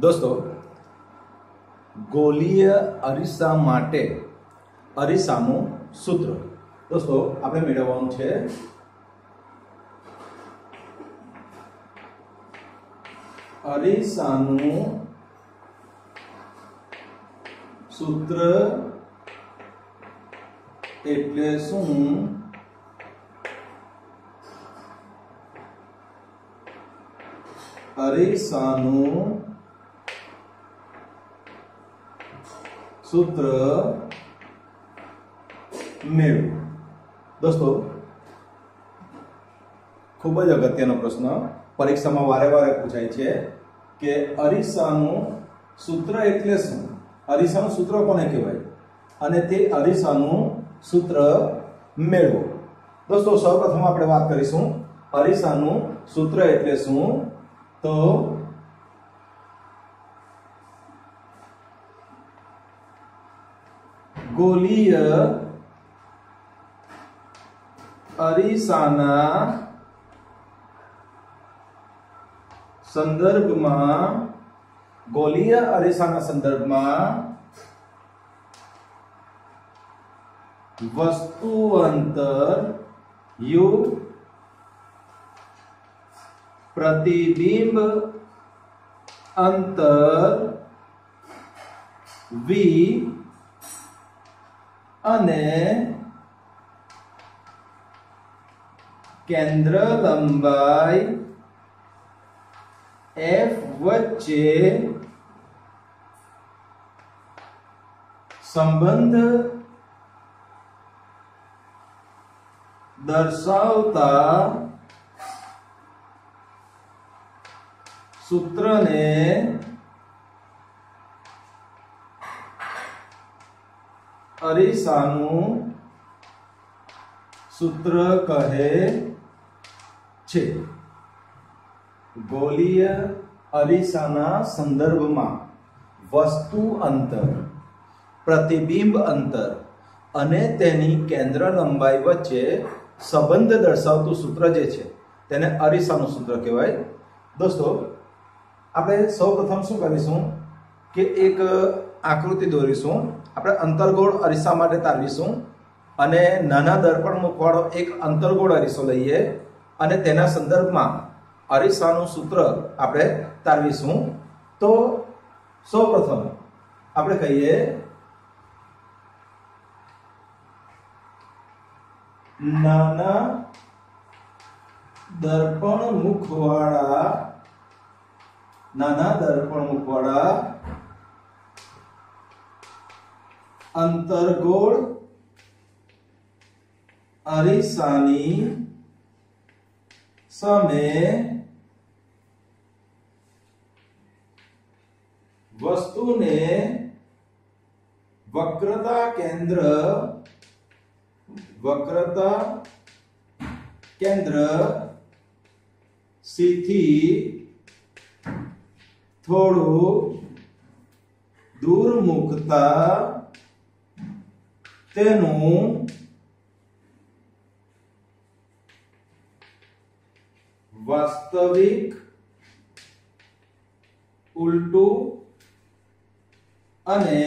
દોસ્તો, ગોલીય અરીસા માટે અરીસાનું સૂત્ર. દોસ્તો, આપણે મેળવવાનું છે. અરીસાનું સૂત્ર એટલે શું? અરીસાનું સૂત્ર મેળવું. દોસ્તો, ખૂબ જ અગત્યનો પ્રશ્ન પરીક્ષામાં વારે વારે પૂછાય છે કે અરીસાનું સૂત્ર એટલે શું? અરીસાનું સૂત્ર કોને કહેવાય? અને તે અરીસાનું સૂત્ર મેળવો. દોસ્તો, સૌપ્રથમ આપણે વાત કરીશું અરીસાનું સૂત્ર એટલે શું? તો ગોલીય અરીસાના સંદર્ભમાં ગોલીય અરીસાના સંદર્ભમાં વસ્તુ અંતર યુ પ્રતિબિંબ અંતર વી અને કેન્દ્ર લંબાઈ એફ વચ્ચે સંબંધ દર્શાવતા સૂત્રને અરીસાનું સૂત્ર કહે છે. ગોલીય અરીસાના સંદર્ભમાં વસ્તુ અંતર, પ્રતિબિંબ અંતર અને તેની કેન્દ્ર લંબાઈ વચ્ચે સંબંધ દર્શાવતું સૂત્ર જે છે, તેને અરીસાનું સૂત્ર કહેવાય. દોસ્તો, આપણે સૌ પ્રથમ શું કરીશું કે એક આકૃતિ દોરીશું. આપણે અંતરગોળ અરીસા માટે તારવીશું અને નાના દર્પણ મુખવાળો એક અંતરગોળ અરીસો લઈએ અને તેના સંદર્ભમાં અરીસાનું સૂત્ર આપણે તારવીશું. તો સૌ પ્રથમ આપણે કહીએ, નાના દર્પણ મુખવાળા, નાના દર્પણ મુખવાળા અંતરગોળ અરીસાની સામે વસ્તુને વક્રતા કેન્દ્ર વક્રતા કેન્દ્રથી થોડું દૂર મૂકતા તેનું વાસ્તવિક ઉલટું અને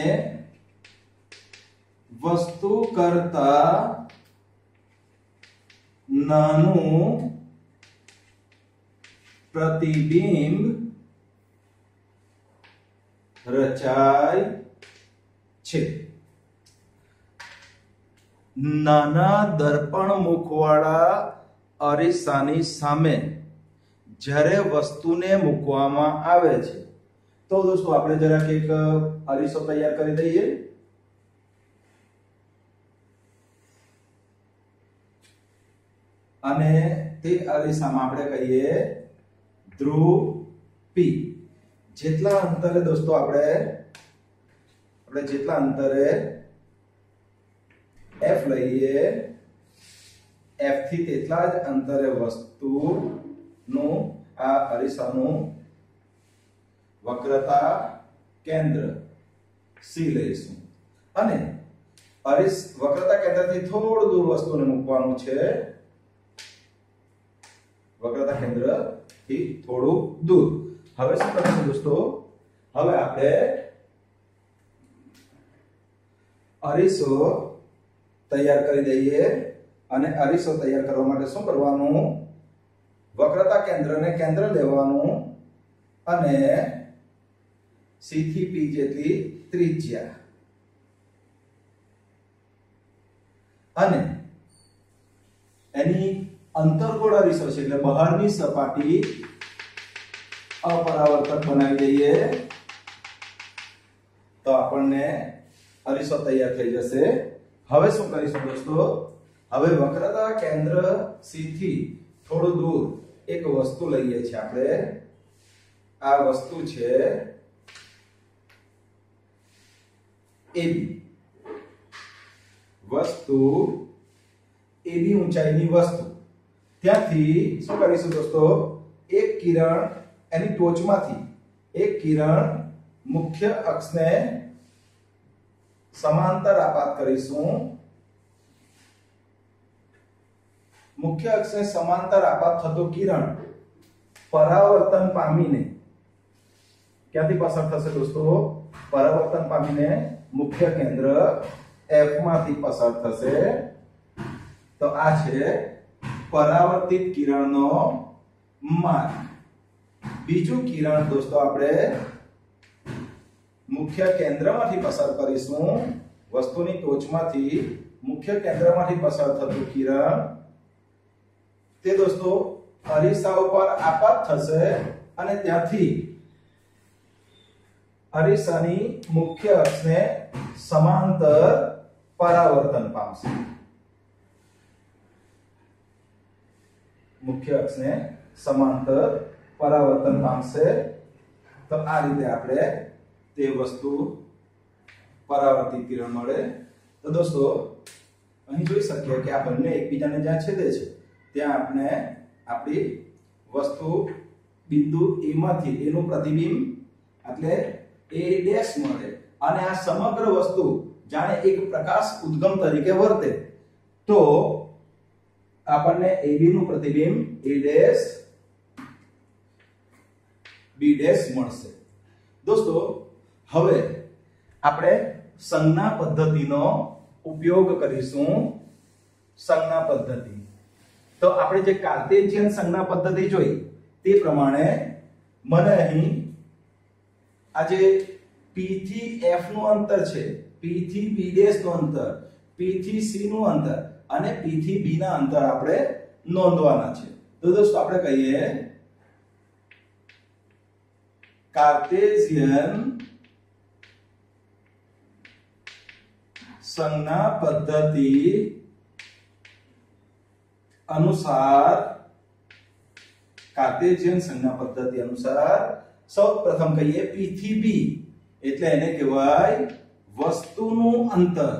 વસ્તુ કરતા નાનું પ્રતિબિંબ રચાય છે. નાના દર્પણ મુખવાળા અરીસાની સામે જ્યારે વસ્તુને મૂકવામાં આવે છે. તો દોસ્તો, આપણે જરાક એક અરીસો તૈયાર કરી દઈએ. અને તે અરીસામાં આપણે કહીએ ધ્રુવ પી જેટલા અંતરે દોસ્તો, આપણે આપણે જેટલા અંતરે એફ લઈએ. એફથી તેટલા જ અંતરે વસ્તુનું આ અરીસાનું વક્રતા કેન્દ્ર સી લઈશું. અને અરીસ વક્રતા કેન્દ્રથી થોડું દૂર વસ્તુને મૂકવાનું છે. વક્રતા કેન્દ્રથી થોડું દૂર. હવે શું કરશું દોસ્તો? હવે આપણે અરીસો તૈયાર કરી દઈએ અને અરીસો તૈયાર કરવા માટે શું કરવાનું? વક્રતા કેન્દ્રને કેન્દ્ર લેવાનું અને સી થી પી જેટલી ત્રિજ્યા. અને એની અંતરગોળ અરીસો છે એટલે બહારની સપાટી અપરાવર્તક બનાવી દઈએ. તો આપણને અરીસો તૈયાર થઈ જશે. હવે શું કરીશું દોસ્તો? હવે વક્રતા કેન્દ્ર સી થી થોડું દૂર એક વસ્તુ લઈએ છીએ આપણે. આ વસ્તુ છે એબી વસ્તુ એબી ઊંચાઈની વસ્તુ. ત્યાંથી શું કરીશું દોસ્તો? એક કિરણ એની ટોચમાંથી, એક કિરણ મુખ્ય અક્ષને સમાંતર આપાત કરીશું મુખ્ય અક્ષને સમાંતર આપાત થતો કિરણ પરાવર્તન પામીને ક્યાંથી પસાર થશે દોસ્તો પરાવર્તન પામીને મુખ્ય કેન્દ્ર F માંથી પસાર થશે તો આ છે પરાવર્તિત કિરણનો માર્ગ બીજું કિરણ દોસ્તો આપણે મુખ્ય કેન્દ્રમાંથી પસાર કરીશું. વસ્તુની ટોચમાંથી મુખ્ય કેન્દ્રમાંથી પસાર થતું કિરણ. તે દોસ્તો અરીસા ઉપર આપાત થશે અને ત્યાંથી અરીસાની મુખ્ય અક્ષને સમાંતર પરાવર્તન પામશે. મુખ્ય અક્ષને સમાંતર પરાવર્તન પામશે. તો આ રીતે આપણે તે વસ્તુ પરાવર્તિત કિરણ મળે. તો દોસ્તો, અહીં જોઈ શકીએ કે આ બંને એકબીજાને જ્યાં છેદે છે, ત્યાં આપણે આપણી વસ્તુ બિંદુ એ માંથી એનું પ્રતિબિંબ એટલે એ ડેશ મળે. અને આ સમગ્ર વસ્તુ જાણે એક પ્રકાશ ઉદ્ગમ તરીકે વર્તે. તો આપણને AB નું પ્રતિબિંબ A ડેશ, B ડેશ મળશે. દોસ્તો હવે આપણે સંજ્ઞા પદ્ધતિનો ઉપયોગ કરીશું. સંજ્ઞા પદ્ધતિ. તો આપણે જે કાર્ટેશિયન સંજ્ઞા પદ્ધતિ જોઈ, તે પ્રમાણે મને અહીં આજે પી થી એફનું અંતર છે. પી થી બી ડેશનું અંતર પી થી સી નું અંતર અને પી થી બી ના અંતર આપણે નોંધવાના છે. તો દોસ્તો, આપણે કહીએ કાર્ટેશિયન સંજ્ઞા પદ્ધતિ અનુસાર કાર્ટેશિયન સંજ્ઞા પદ્ધતિ અનુસાર સૌ પ્રથમ કહીએ B એટલે એને કહેવાય વસ્તુનું અંતર.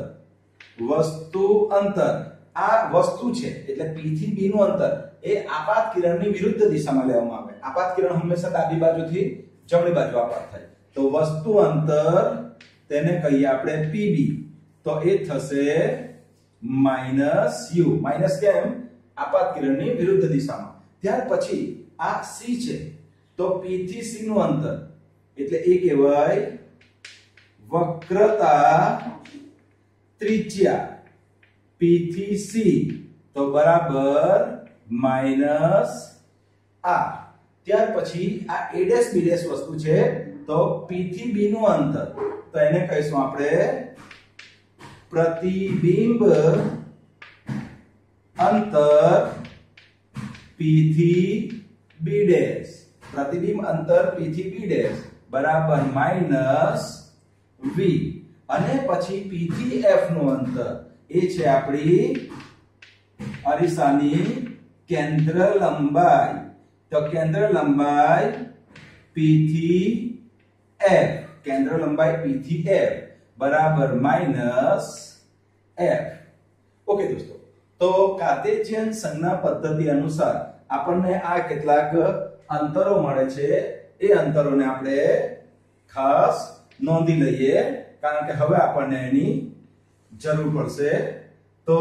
વસ્તુ અંતર. આ વસ્તુ છે, એટલે B નું અંતર. એ આપાત કિરણની વિરુદ્ધ દિશામાં લેવામાં આવે. આપાત કિરણ હંમેશા ડાબી બાજુથી જમણી બાજુ આપાત થાય. તો વસ્તુ અંતર તેને કહીએ આપણે PB તો એ થશે માઇનસ યુ. માઇનસ કેમ આપાત કિરણની વિરુદ્ધ દિશામાં. ત્યાર પછી આ સી છે. તો P થી C નું અંતર. એટલે એ કહેવાય વક્રતા ત્રિજ્યા. P થી C. તો બરાબર માઇનસ આ ત્યાર પછી આ એડેસ ડેશ વસ્તુ છે. તો P થી B નું અંતર. તો એને કહીશું આપણે પ્રતિબિંબ અંતર P થી B ડેશ પ્રતિબિંબ અંતર P થી B ડેશ બરાબર માઇનસ v. અને પછી P થી F નું અંતર. એ છે આપણી અરીસાની કેન્દ્ર લંબાઈ. તો કેન્દ્ર લંબાઈ P થી F. કેન્દ્ર લંબાઈ બરાબર માઇનસ F ઓકે દોસ્તો. તો કાર્ટેશિયન સંજ્ઞા પદ્ધતિ અનુસાર આપણને આ કેટલાક અંતરો મળે છે. એ અંતરોને આપણે ખાસ નોંધી લઈએ, કારણ કે હવે આપણને એની જરૂર પડશે. તો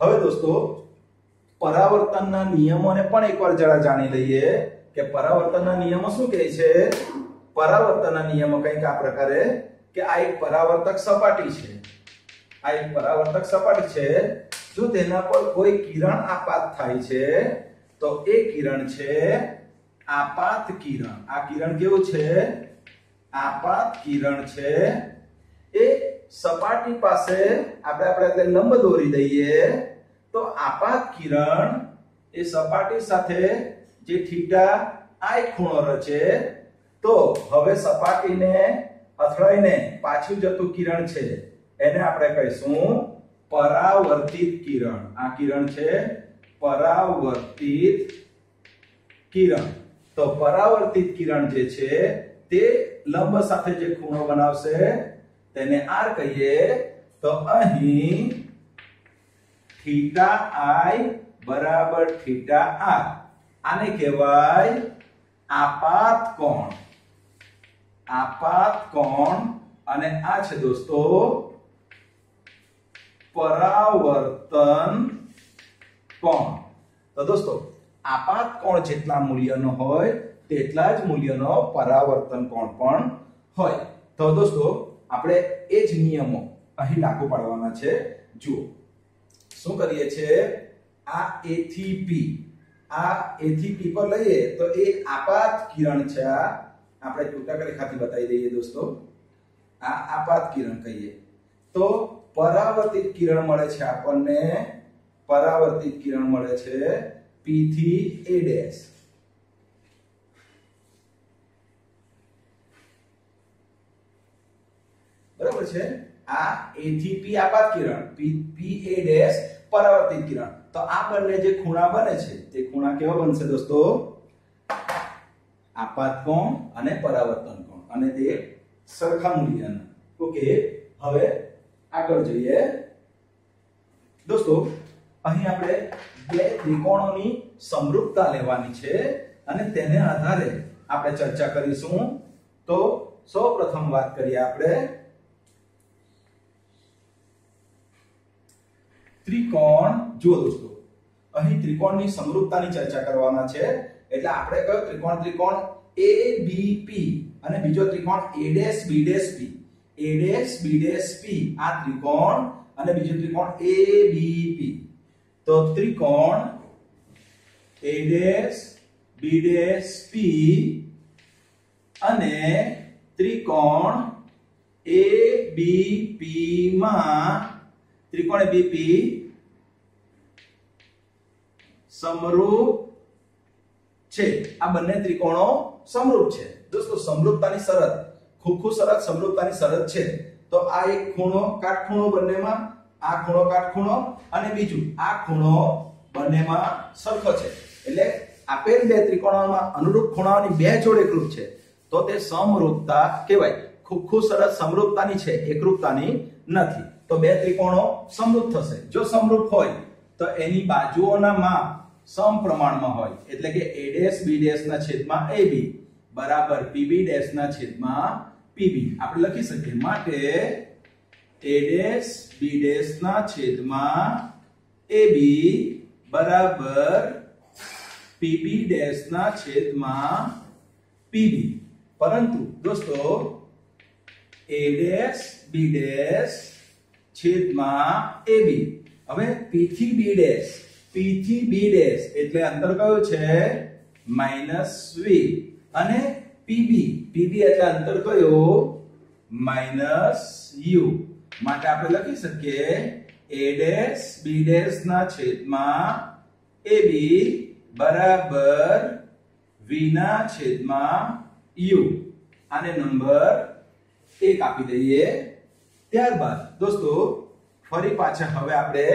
હવે દોસ્તો, પરાવર્તનના નિયમોને પણ એકવાર જરા જાણી લઈએ કે પરાવર્તનના નિયમો શું કહે છે? પરાવર્તનના નિયમો કંઈક આ પ્રકારે કે આ એક પરાવર્તક સપાટી છે. આ એક પરાવર્તક સપાટી છે. જો તેના પર કોઈ કિરણ આપાત થાય છે, તો એ કિરણ છે આપાત કિરણ. આ કિરણ કેવું છે? આપાત કિરણ છે. એ સપાટી પાસે આપણે આપણે લંબ દોરી દઈએ, તો આપાત કિરણ એ સપાટી સાથે જે થીટા આઈ ખૂણો રચે, તો હવે સપાટીને અથડાઈને પાછું જતું કિરણ છે. એને આપણે કહીશું પરાવર્તિત કિરણ. આ કિરણ છે પરાવર્તિત કિરણ. તો પરાવર્તિત કિરણ જે છે, તે લંબ સાથે જે ખૂણો બનાવશે, તેને આર કહીએ તો અહીં થીટા આઈ બરાબર થીટા આર. આને કહેવાય આપાત કોણ આપાત, કોણ અને આ છે દોસ્તો પરાવર્તન કોણ? તો દોસ્તો, આપાત કોણ જેટલા મૂલ્યનો હોય તેટલા જ મૂલ્યનો પરાવર્તન કોણ પણ હોય. તો દોસ્તો, આપણે એ જ નિયમો અહીં લાગુ પાડવાના છે. જુઓ, શું કરીએ છે આ એ થી પી આ થી P પર લઈએ તો એ આપાત કિરણ છે આ આપણે ટૂંકા રેખાથી બતાવી દઈએ દોસ્તો. આ આપાત કિરણ કહીએ. તો પરાવર્તિત કિરણ મળે છે આપણને, પરાવર્તિત કિરણ મળે છે P થી A ડેશ. બરાબર છે? આ A થી P આપાત કિરણ. P P, A ડેશ પરાવર્તિત કિરણ. તો આ બંને જે ખૂણા બને છે, તે ખૂણા કેવા બનશે દોસ્તો? આપાત કોણ અને પરાવર્તન કોણ? અને તે સરખા મૂલ્યના ઓકે, હવે આગળ જોઈએ. દોસ્તો, અહીં આપણે બે ત્રિકોણોની સમરૂપતા લેવાની છે અને તેને આધારે આપણે ચર્ચા કરીશું. તો સૌ પ્રથમ વાત કરીએ આપણે. ત્રિકોણ જુઓ દોસ્તો, અહીં ત્રિકોણની સમરૂપતાની ચર્ચા કરવાના છે. એટલે આપણે કયો ત્રિકોણ ત્રિકોણ એ બી પી અને બીજો ત્રિકોણ A dash B dash P A dash B dash P આ ત્રિકોણ અને બીજો ત્રિકોણ એ બી પી તો ત્રિકોણ એ ડેશ બી ડેશ પી અને ત્રિકોણ એ બી પી માં ત્રિકોણ ABP સમરૂપ છે. આ બંને ત્રિકોણો સમરૂપ છે. દોસ્તો, સમરૂપતાની શરત, ખૂબ શરત સમરૂપતાની શરત છે. તો આ એક ખૂણો, કાટખૂણો બંનેમાં, આ ખૂણો, કાટખૂણો અને બીજું, આ ખૂણો બંનેમાં સરખો છે. એટલે આપેલ બે ત્રિકોણોમાં અનુરૂપ ખૂણાઓની બે જોડ એકરૂપ છે. તો તે સમરૂપતા કહેવાય. ખૂબ ખૂબ સરસ સમરૂપતાની છે, એકરૂપતાની નથી. તો બે ત્રિકોણો સમરૂપ થશે. જો સમરૂપ હોય, તો એની બાજુઓના માપ સમપ્રમાણમાં હોય. એટલે કે a ડેશ b ડેશ ના છેદમાં ab બરાબર pb ડેશ ના છેદમાં pb આપણે લખી શકીએ માટે a ડેશ b ડેશ ના છેદમાં ab બરાબર pb ડેશ ના છેદમાં pb પરંતુ, દોસ્તો, a ડેશ b ડેશ છેદમાં ab હવે p થી b ડેશ p થી બી ડેશ એટલે અંતર કયું છે? માઇનસ વી અને પીબી પીબી એટલે અંતર કયું? માઇનસ યુ માટે આપણે લખી શકીએ એ ડેશ બી ડેશ ના છેદમાં ab બરાબર વી ના છેદમાં યુ આને નંબર એક આપી દઈએ ત્યારબાદ. દોસ્તો, ફરી પાછા હવે આપણે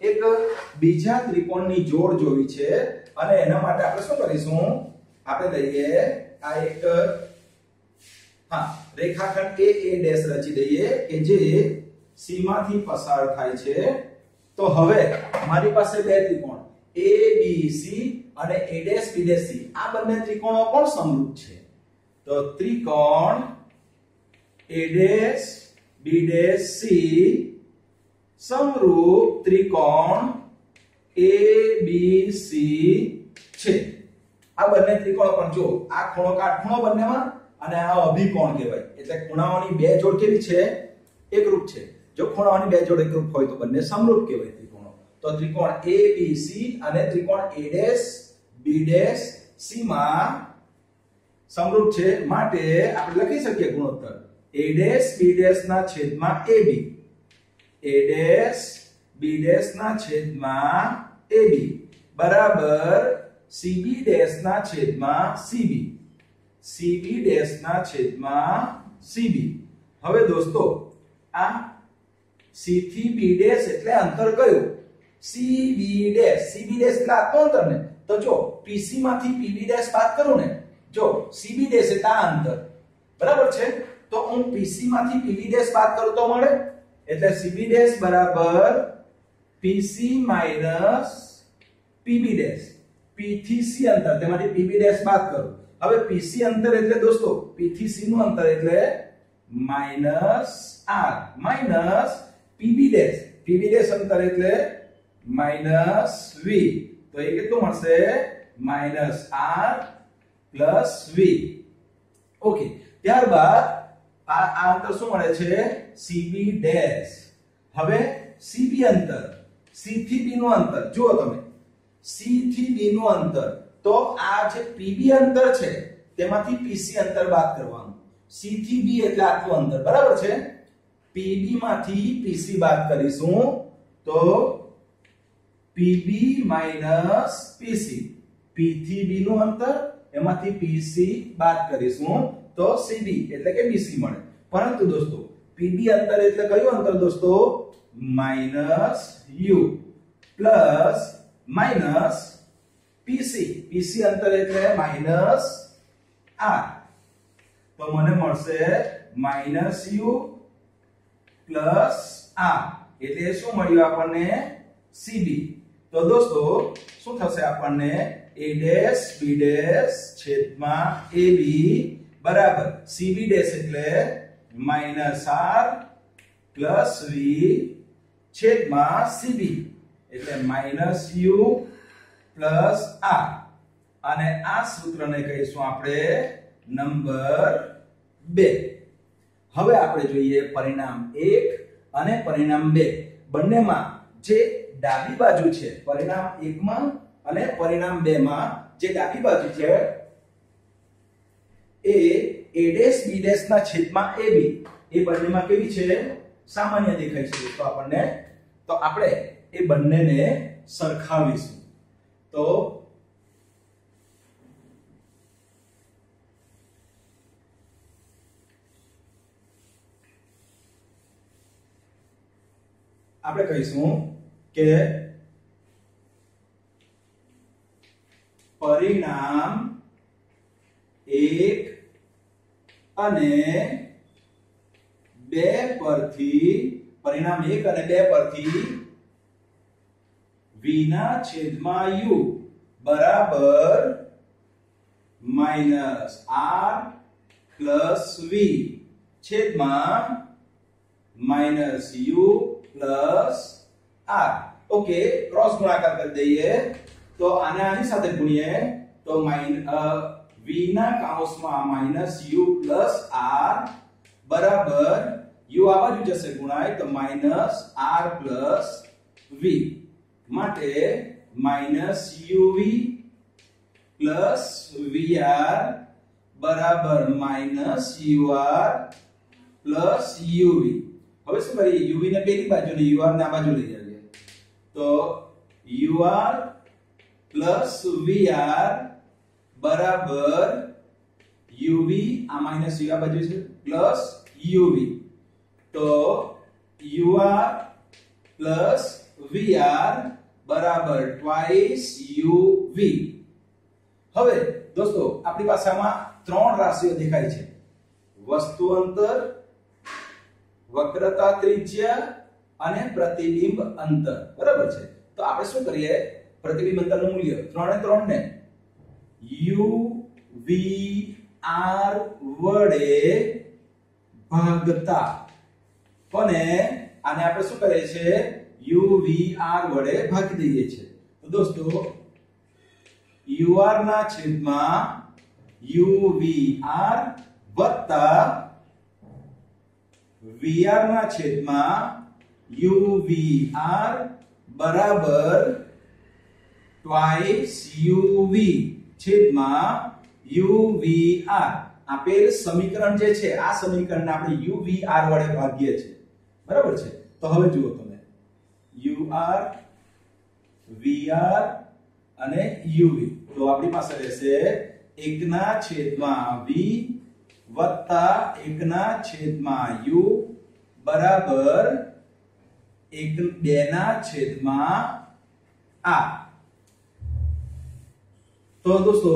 એક બીજા ત્રિકોણની જોડ જોવી છે અને એના માટે આપણે શું કરીશું? આપણે લઈએ આ એક, હા, રેખાખંડ એ એ ડેશ રચી દઈએ કે જે સીમાથી પસાર થાય છે. તો હવે મારી પાસે બે ત્રિકોણ, એ, બી, સી અને A dash B dash C. આ બંને ત્રિકોણો પણ સમરૂપ છે? તો ત્રિકોણ A dash, B dash c સમરૂપ ત્રિકોણ ABC છે. આ બંને ત્રિકોણ પણ જો આ ખૂણો કાટખૂણો બંનેમાં અને આ અભિકોણ કહેવાય. એટલે ખૂણાઓની બે જોડ કેવી છે? એકરૂપ છે. જો ખૂણાઓની બે જોડ એકરૂપ હોય તો બંને સમરૂપ કહેવાય ત્રિકોણો. તો ત્રિકોણ એ B, C અને ત્રિકોણ A B C માં સમરૂપ છે. માટે આપણે લખી શકીએ ગુણોત્તર. A B ના છેદમાં AB ડેશ B ડેશ ના છેદમાં AB. બરાબર સીબી ડેશ ના છેદમાં સીબી સીબી ડેશ ના છેદમાં સીબી હવે દોસ્તો, આ સી થી બી ડેશ એટલે અંતર કયું? સીબી ડેશ સીબી ડેશ એટલે આટલું અંતર ને તો જો પીસી માંથી પીબી ડેશ બાદ કરું ને, જો સીબી ડેશ એટલે આ અંતર. બરાબર છે? તો હું પીસી માંથી પીબી ડેશ બાદ કરું તો મળે? એટલે સીબી ડેશ બરાબર PC minus PB dash C અંતર. તેમાંથી પીબી ડેશ બાદ કરો. હવે પીસી અંતર એટલે દોસ્તો C નું અંતર એટલે minus R minus PB dash PB dash અંતર એટલે માઇનસ વી તો એ કેટલું મળશે? Minus R plus V okay ત્યારબાદ આ અંતર શું મળે છે? CB ડેશ હવે CB અંતર. C થી B નું અંતર. જુઓ તમે. C થી B નું અંતર. તો આ જે PB અંતર છે, તેમાંથી PC અંતર બાદ કરવાનું. C થી B એટલે આટલું અંતર. બરાબર છે? PB માંથી PC બાદ કરીશું તો PB PC P થી B નું અંતર, એમાંથી PC બાદ કરીશું. તો સીબી એટલે કે બીસી મળે. પરંતુ દોસ્તો પીબી અંતર એટલે કયું અંતર દોસ્તો? Minus U plus minus PC PC અંતર એટલે માઇનસ આર તો મને મળશે માઇનસ યુ પ્લસ આર એટલે શું મળ્યું આપણને? સીબી તો દોસ્તો, શું થશે આપણને? A B છેદમાં AB બરાબર. સીબી ડેશ એટલે માઇનસ આર પ્લસ વી છેદમાં સીબી એટલે માઇનસ યુ પ્લસ આર અને આ સૂત્રને કહીશું આપણે નંબર બે. હવે આપણે જોઈએ પરિણામ એક અને પરિણામ બે. બંનેમાં જે ડાબી બાજુ છે, પરિણામ એકમાં અને પરિણામ 2 માં જે ડાબી બાજુ છે એ એ ડેશ, બી ડેશ ના છેદમાં ab એ બંનેમાં કેવી છે? સામાન્ય દેખાય છે તો આપણને. તો આપણે એ બંનેને સરખાવીશું. તો આપણે કહીશું કે પરિણામ એક અને બે પરથી પરિણામ એક અને બે પરથી v છેદમાં u બરાબર માઇનસ r પ્લસ v છેદમાં minus u plus r okay, cross ગુણાકાર કરી દઈએ. તો આને આની સાથે ગુણીએ તો માઈન v ના કૌંસમાં માઇનસ u પ્લસ r બરાબર u આ બાજુ જશે ગુણાય તો માઇનસ r પ્લસ v માટે માઇનસ uv પ્લસ vr બરાબર માઇનસ ur પ્લસ uv હવે શું કરીએ uv ને પેલી બાજુ ને ur ને આ બાજુ લઈ આવીએ તો ur પ્લસ vr બરાબર uv આ માઇનસ u આ બાજુ છે, પ્લસ uv તો ur પ્લસ vr બરાબર ટ્વાઇસ uv હવે દોસ્તો, આપણી પાસે આમાં ત્રણ રાશિઓ દેખાય છે. વસ્તુ અંતર, વક્રતા ત્રિજ્યા અને પ્રતિબિંબ અંતર. બરાબર છે? તો આપણે શું કરીએ? પ્રતિબિંબ અંતરનું મૂલ્ય 3 3 ને v r વડે ભાગતા. અને આને આપણે શું કરીએ છીએ? યુવીઆર વડે ભાગી દઈએ છીએ. તો દોસ્તો u r ના છેદમાં r વત્તા વીઆર ના છેદમાં યુવીઆર બરાબર ટ્વાઇસ યુવી છેદમાં યુવીઆર. આપેલ સમીકરણ જે છે, આ સમીકરણને આપણે યુવીઆર વડે ભાગીએ છીએ. બરાબર છે? તો હવે જુઓ તમે. યુઆર, વીઆર અને યુવી. તો આપણી પાસે રહેશે એકના છેદમાં વી વત્તા એકના છેદમાં યુ બરાબર એક, બેના છેદમાં આ. તો દોસ્તો,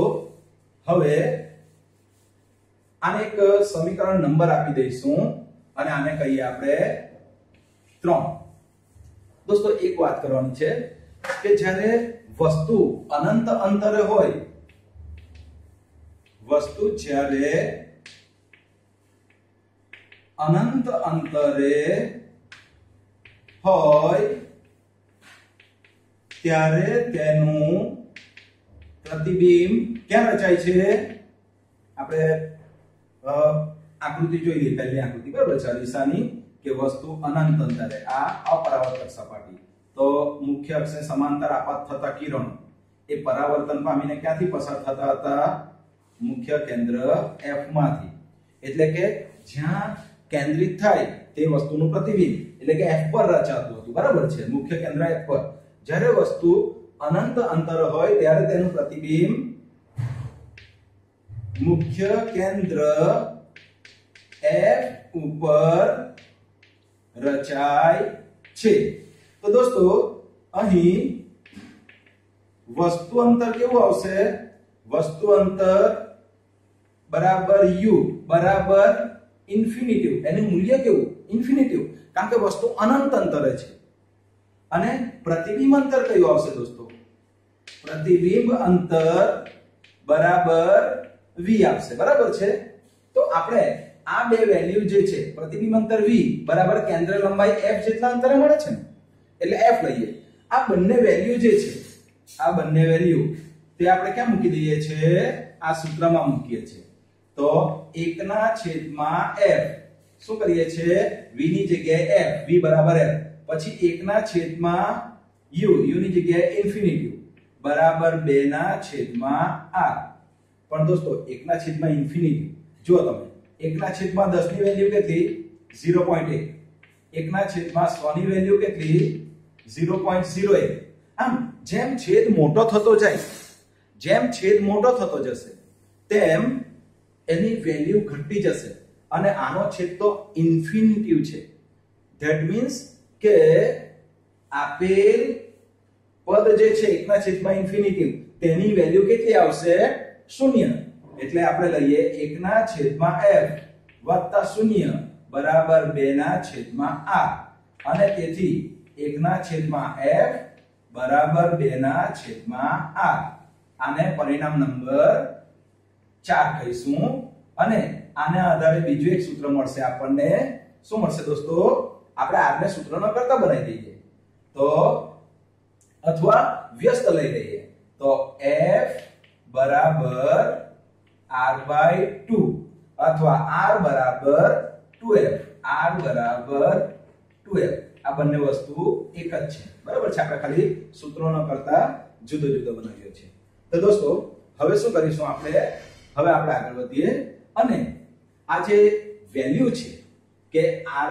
હવે આને એક સમીકરણ નંબર આપી દઈશું અને આને કહીએ આપણે ત્રણ. દોસ્તો, એક વાત કરવાની છે કે જ્યારે વસ્તુ અનંત અંતરે હોય, વસ્તુ જ્યારે અનંત અંતરે હોય, ત્યારે તેનું પ્રતિબિંબ ક્યાં રચાય છે? આપણે આકૃતિ જોઈએ, પહેલી આકૃતિ, બરાબર છે? દિશાની કે વસ્તુ અનંત અંતરે, આ અપરાવર્તક સપાટી. તો મુખ્ય અક્ષને સમાંતર આપાત થતા કિરણો. એ પરાવર્તન પામીને ક્યાંથી પસાર થતા હતા? મુખ્ય કેન્દ્ર F માંથી. એટલે કે જ્યાં કેન્દ્રિત થાય તે વસ્તુનું પ્રતિબિંબ, એટલે કે F પર રચાતું હતું. બરાબર છે? મુખ્ય કેન્દ્ર F પર. જ્યારે વસ્તુ અનંત અંતર હોય ત્યારે તેનું પ્રતિબિંબ મુખ્ય કેન્દ્ર F ઉપર રચાય છે. તો દોસ્તો, અહીં વસ્તુ અંતર કેવું આવશે? વસ્તુ અંતર બરાબર u, બરાબર ઇન્ફિનિટિવ એનું મૂલ્ય કેવું? ઇન્ફિનિટિવ કારણ કે વસ્તુ અનંત અંતરે છે. અને પ્રતિબિંબ અંતર કયું આવશે દોસ્તો? પ્રતિબિંબ અંતર બરાબર v આવશે. બરાબર છે? તો આપણે આ બે વેલ્યુ જે છે, પ્રતિબિંબ અંતર v બરાબર કેન્દ્ર લંબાઈ f જેટલા અંતરે મળે છે એટલે f લઈએ. આ બંને વેલ્યુ જે છે, આ બંને વેલ્યુ તે આપણે ક્યાં મૂકી દઈએ છે? આ સૂત્રમાં મૂકીએ છીએ તો 1 ના છેદમાં f. શું કરીએ છે? V ની જગ્યાએ f, v બરાબર f. પછી એકના છેદમાં યુ યુની જગ્યાએ ઇન્ફિનિટી બરાબર બેના છેદમાં આર. પણ દોસ્તો, એકના છેદમાં ઇન્ફિનિટી જો તમે 1 ના છેદમાં 10 ની વેલ્યુ કેટલી 0.1 1 ના છેદમાં 100 ની વેલ્યુ કેટલી 0.01 આમ, જેમ છેદ મોટો થતો જાય, જેમ છેદ મોટો થતો જશે, તેમ એની વેલ્યુ ઘટતી જશે. અને આનો છેદ તો ઇન્ફિનિટિવ છે. ધેટ મીન્સ કે આપેલ પદ જે છે, એકના છેદમાં ઇન્ફિનિટિવ તેની વેલ્યુ કેટલી આવશે? શૂન્ય. એટલે આપણે લઈએ એકના છેદમાં એફ વત્તા શૂન્ય બરાબર બે ના છેદમાં આર અને તેથી એકના છેદમાં એફ બરાબર બે ના છેદમાં આર આને પરિણામ નંબર ચાર કહીશું. અને આના આધારે બીજું એક સૂત્ર મળશે આપણને. શું મળશે દોસ્તો? આપણે આરને સૂત્રનો કર્તા બનાવી દઈએ. તો અથવા વ્યસ્ત લઈ લઈએ. તો f બરાબર r બાય 2 અથવા r બરાબર 2f r બરાબર 2f આ બંને વસ્તુ એક જ છે. બરાબર છે? આપણે ખાલી સૂત્રોનો કરતા જુદો જુદો બનાવ્યો છે તો દોસ્તો, હવે શું કરીશું આપણે? હવે આપણે આગળ વધીએ. અને આ જે વેલ્યુ છે, કે r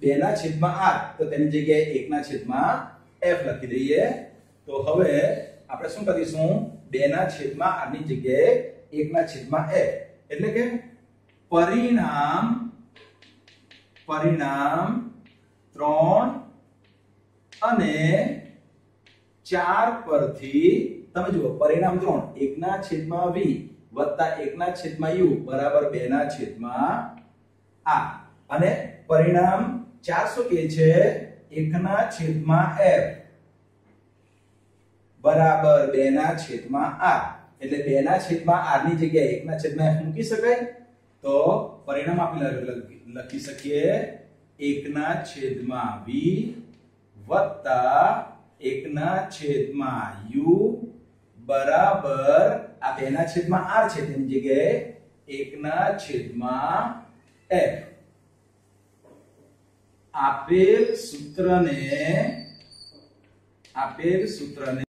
બે ના છેદમાં આર. તો તેની જગ્યાએ એક ના છેદમાં એફ લખી દઈએ. તો હવે આપણે શું કરીશું? બે ના છેદમાં આરની જગ્યાએ એક ના છેદમાં એફ એટલે કે પરિણામ પરિણામ ત્રણ અને ચાર પરથી, તમે જુઓ, પરિણામ ત્રણ. એકના છેદમાં વી વત્તા એકના છેદમાં યુ બરાબર બે ના છેદમાં આ અને પરિણામ ચાર શું કહે છે? એકના છેદમાં એફ. બરાબર બે ના છેદમાં આર. એટલે બે ના છેદમાં આરની જગ્યાએ એકના છેદમાં એફ મૂકી શકાય. તો પરિણામ આપણે લખી- શકીએ. એકના છેદમાં વી વત્તા એકના છેદમાં યુ બરાબર. આ બે ના છેદમાં આર છે તેની જગ્યાએ. એકના છેદમાં એફ. આપેલ સૂત્રને આપેલ સૂત્રને